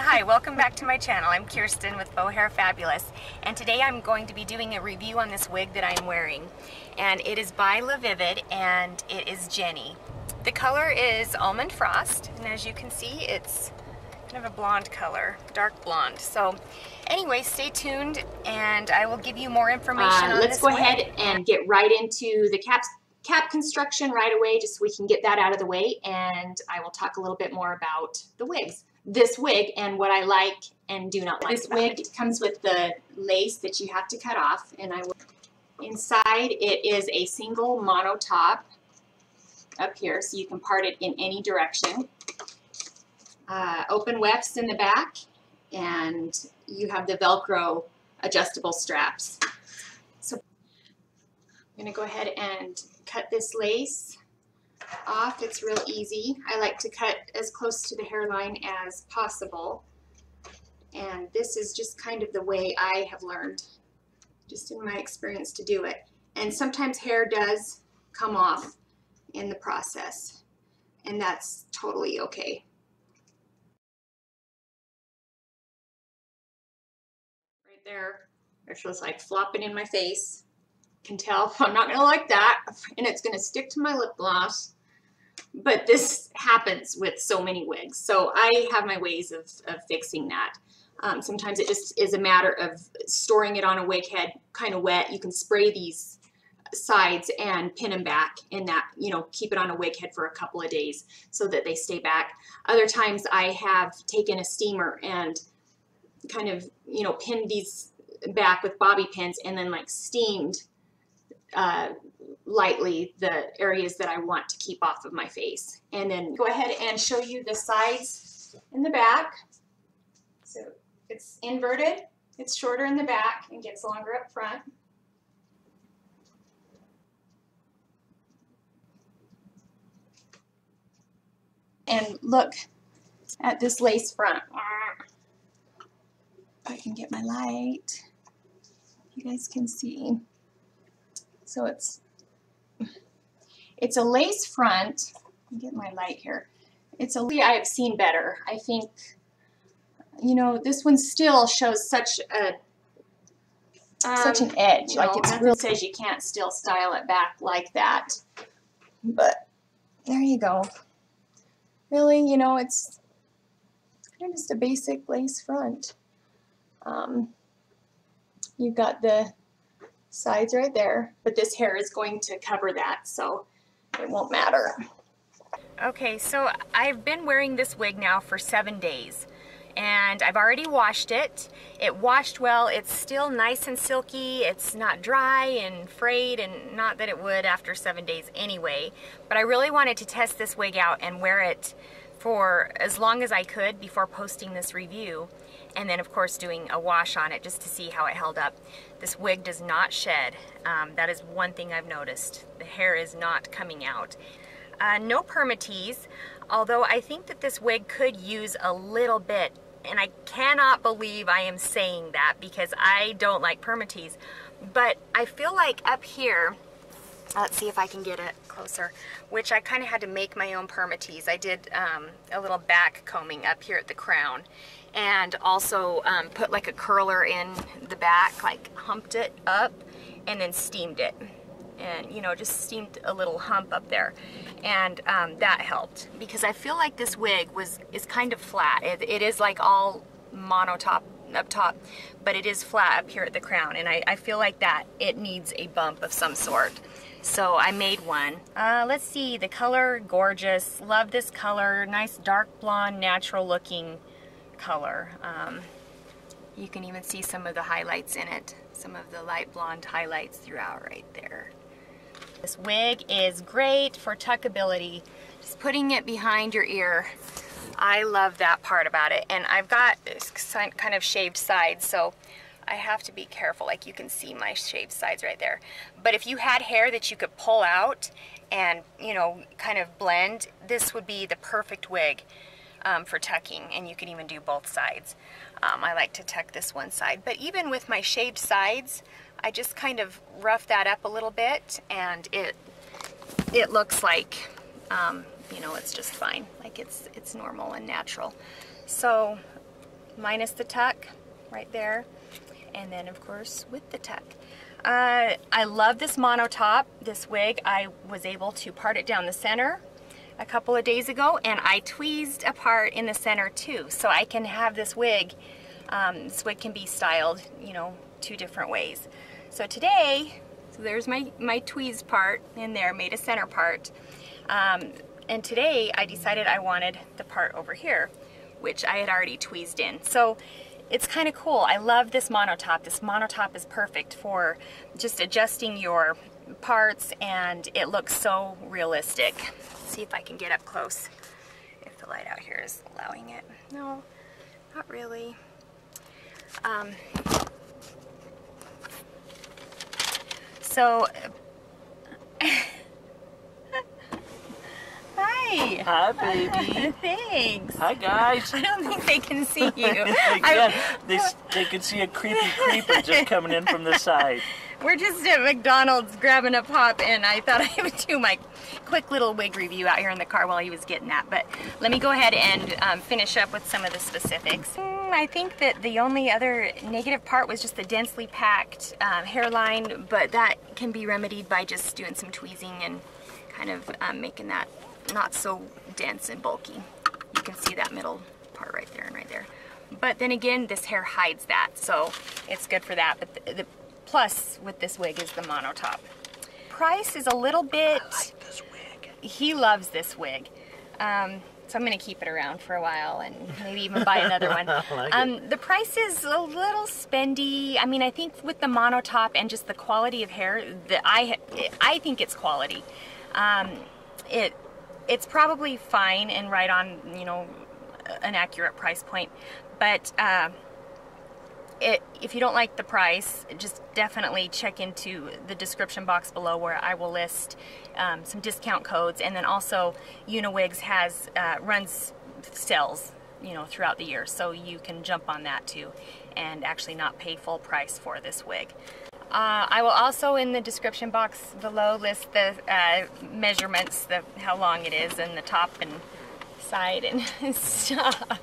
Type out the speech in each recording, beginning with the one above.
Hi, welcome back to my channel. I'm Kirsten with Faux Hair Fabulous and today I'm going to be doing a review on this wig that I'm wearing and it is by LaVivid and it is Jenny. The color is Almond Frost and as you can see it's kind of a blonde color, dark blonde. So anyway, stay tuned and I will give you more information uh, Let's go wig. ahead and get right into the caps cap construction right away just so we can get that out of the way and I will talk a little bit more about the wigs. This wig and what I like and do not like. This wig it. comes with the lace that you have to cut off and I will inside it is a single mono top up here so you can part it in any direction. Uh, open wefts in the back and you have the velcro adjustable straps. So I'm going to go ahead and cut this lace off. It's real easy. I like to cut as close to the hairline as possible. And this is just kind of the way I have learned, just in my experience, to do it. And sometimes hair does come off in the process, and that's totally okay. Right there, it just like flopping in my face can tell I'm not going to like that and it's going to stick to my lip gloss. But this happens with so many wigs. So I have my ways of, of fixing that. Um, sometimes it just is a matter of storing it on a wig head kind of wet. You can spray these sides and pin them back in that, you know, keep it on a wig head for a couple of days so that they stay back. Other times I have taken a steamer and kind of, you know, pinned these back with bobby pins and then like steamed uh, lightly the areas that I want to keep off of my face. And then go ahead and show you the sides in the back. So it's inverted, it's shorter in the back and gets longer up front. And look at this lace front. If I can get my light, you guys can see. So it's it's a lace front. Get my light here. It's a I have seen better. I think you know this one still shows such a um, such an edge. Like know, it's says you can't still style it back like that. But there you go. Really, you know, it's kind of just a basic lace front. Um, you've got the sides right there, but this hair is going to cover that, so it won't matter. Okay, so I've been wearing this wig now for seven days and I've already washed it. It washed well. It's still nice and silky. It's not dry and frayed and not that it would after seven days anyway. But I really wanted to test this wig out and wear it for as long as I could before posting this review and then of course doing a wash on it just to see how it held up. This wig does not shed. Um, that is one thing I've noticed. The hair is not coming out. Uh, no permatease, although I think that this wig could use a little bit and I cannot believe I am saying that because I don't like permatease. But I feel like up here, let's see if I can get it closer, which I kind of had to make my own permatease. I did um, a little back combing up here at the crown and also um, put like a curler in the back, like humped it up and then steamed it. And you know, just steamed a little hump up there. And um, that helped because I feel like this wig was is kind of flat. it, it is like all monotop up top, but it is flat up here at the crown. And I, I feel like that it needs a bump of some sort. So I made one. Uh, let's see, the color, gorgeous. Love this color. Nice dark blonde, natural looking color. Um, you can even see some of the highlights in it, some of the light blonde highlights throughout right there. This wig is great for tuckability, just putting it behind your ear. I love that part about it. And I've got kind of shaved sides, so I have to be careful. Like you can see my shaved sides right there. But if you had hair that you could pull out and, you know, kind of blend, this would be the perfect wig um, for tucking and you can even do both sides. Um, I like to tuck this one side, but even with my shaved sides, I just kind of rough that up a little bit and it it looks like, um, you know, it's just fine. Like it's, it's normal and natural. So minus the tuck right there. And then of course with the tuck. Uh, I love this mono top, this wig. I was able to part it down the center a couple of days ago and I tweezed a part in the center too. So I can have this wig, um, this wig can be styled, you know, two different ways. So today, so there's my, my tweezed part in there, made a center part. Um, and today I decided I wanted the part over here, which I had already tweezed in. So it's kind of cool. I love this monotop. This monotop is perfect for just adjusting your parts and it looks so realistic. Let's see if I can get up close if the light out here is allowing it. No, not really. Um, so Hi. Hi, baby. Thanks. Hi, guys. I don't think they can see you. they, can. They, they can see a creepy creeper just coming in from the side. We're just at McDonald's grabbing a pop, and I thought I would do my quick little wig review out here in the car while he was getting that. But let me go ahead and um, finish up with some of the specifics. Mm, I think that the only other negative part was just the densely packed um, hairline, but that can be remedied by just doing some tweezing and kind of um, making that not so dense and bulky. You can see that middle part right there and right there. But then again, this hair hides that, so it's good for that. But the, the plus with this wig is the monotop. Price is a little bit, This wig. he loves this wig. Um, so I'm gonna keep it around for a while and maybe even buy another one. like um, the price is a little spendy. I mean, I think with the monotop and just the quality of hair, that I I think it's quality. Um, it it's probably fine and right on you know an accurate price point, but. Uh, it, if you don't like the price, just definitely check into the description box below where I will list um, some discount codes, and then also Uniwigs has uh, runs sales, you know, throughout the year, so you can jump on that too, and actually not pay full price for this wig. Uh, I will also in the description box below list the uh, measurements, the how long it is, and the top and side and stop.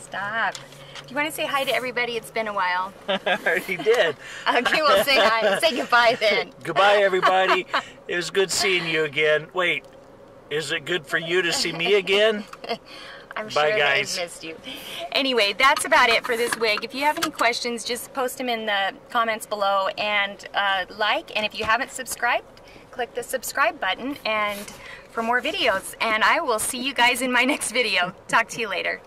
Stop. Do you want to say hi to everybody? It's been a while. I already did. Okay, well, say hi. Say goodbye then. Goodbye, everybody. It was good seeing you again. Wait, is it good for you to see me again? I'm Bye, sure guys. they've missed you. Anyway, that's about it for this wig. If you have any questions, just post them in the comments below and uh, like. And if you haven't subscribed, click the subscribe button and for more videos. And I will see you guys in my next video. Talk to you later.